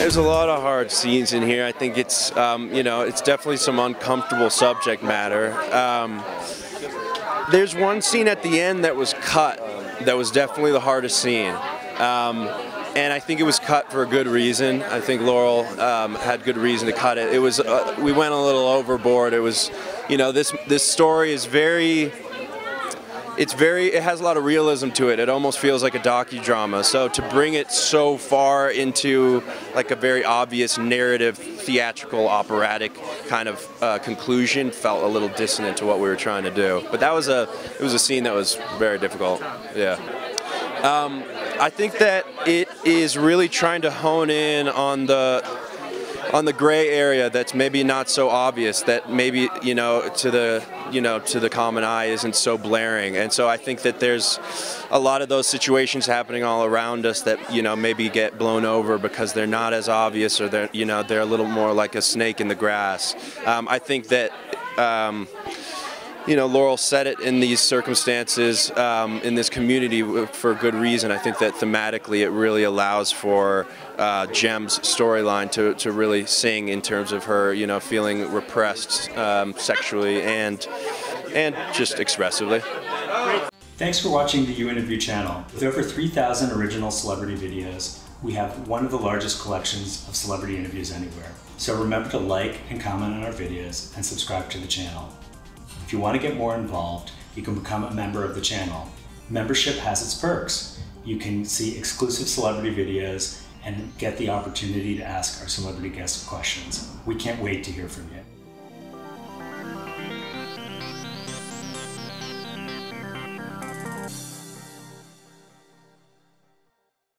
There's a lot of hard scenes in here. I think it's, um, you know, it's definitely some uncomfortable subject matter. Um, there's one scene at the end that was cut that was definitely the hardest scene. Um, and I think it was cut for a good reason. I think Laurel um, had good reason to cut it. It was uh, we went a little overboard. It was, you know, this this story is very it's very it has a lot of realism to it. It almost feels like a docudrama. So to bring it so far into like a very obvious narrative theatrical operatic kind of uh, conclusion felt a little dissonant to what we were trying to do. But that was a it was a scene that was very difficult. Yeah. Um, I think that it is really trying to hone in on the on the gray area that's maybe not so obvious that maybe you know to the you know to the common eye isn't so blaring. And so I think that there's a lot of those situations happening all around us that you know maybe get blown over because they're not as obvious or they're you know they're a little more like a snake in the grass. Um, I think that um, you know, Laurel said it in these circumstances, um, in this community for good reason. I think that thematically it really allows for uh, Jem's storyline to, to really sing in terms of her, you know, feeling repressed um, sexually and, and just expressively. Thanks for watching the uInterview channel. With over 3,000 original celebrity videos, we have one of the largest collections of celebrity interviews anywhere. So remember to like and comment on our videos and subscribe to the channel. If you want to get more involved, you can become a member of the channel. Membership has its perks. You can see exclusive celebrity videos and get the opportunity to ask our celebrity guests questions. We can't wait to hear from you.